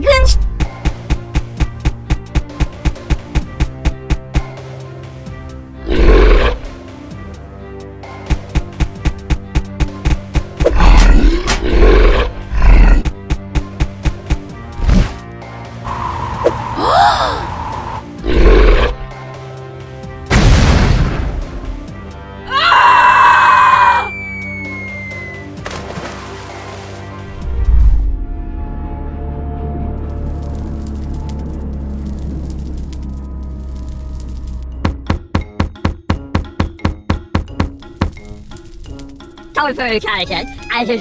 Gunst 他会分为下来钱，还是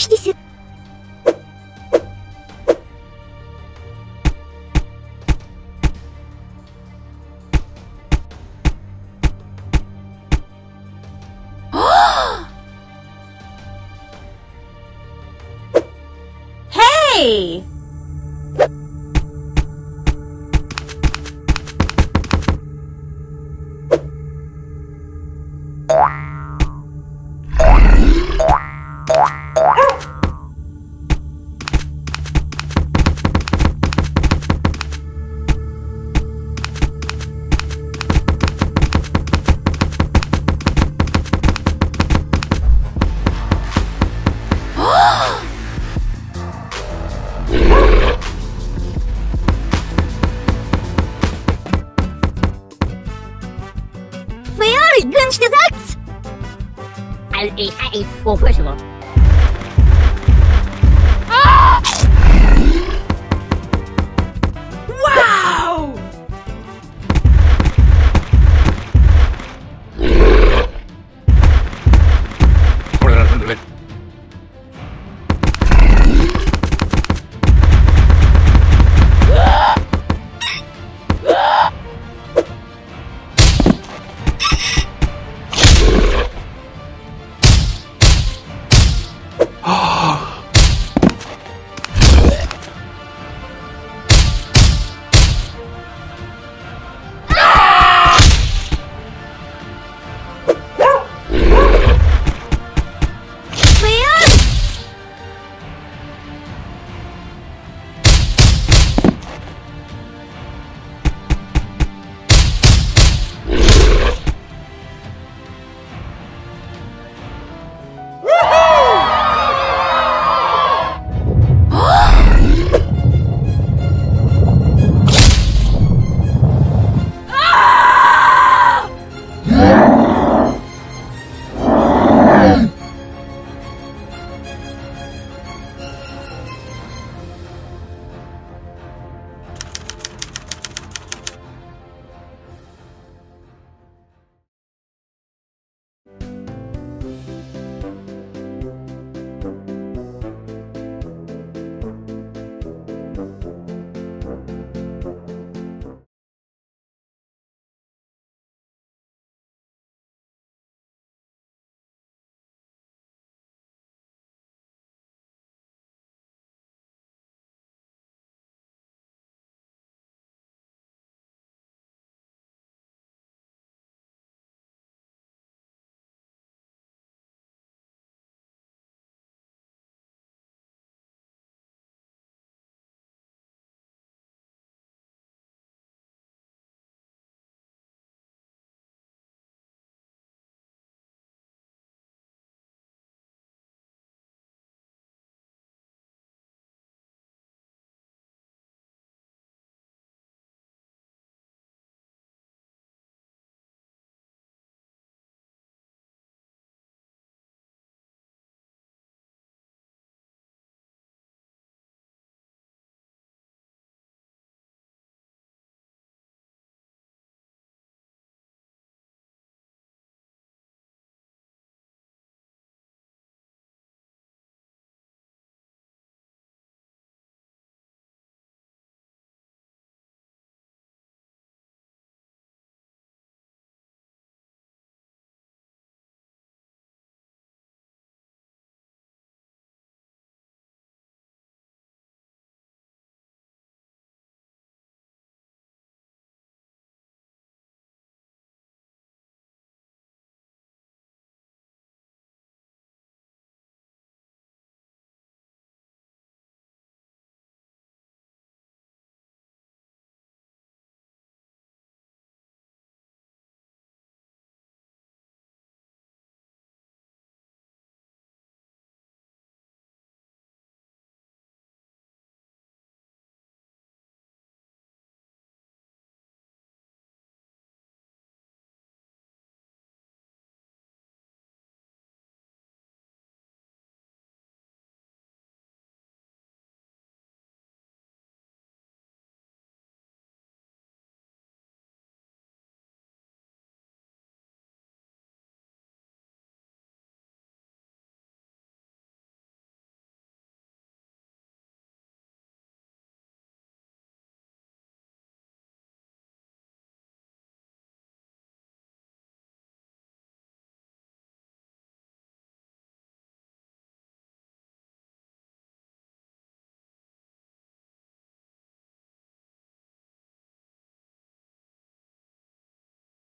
justice. hey! Grinch gesagt? I, I, I, well, first of all,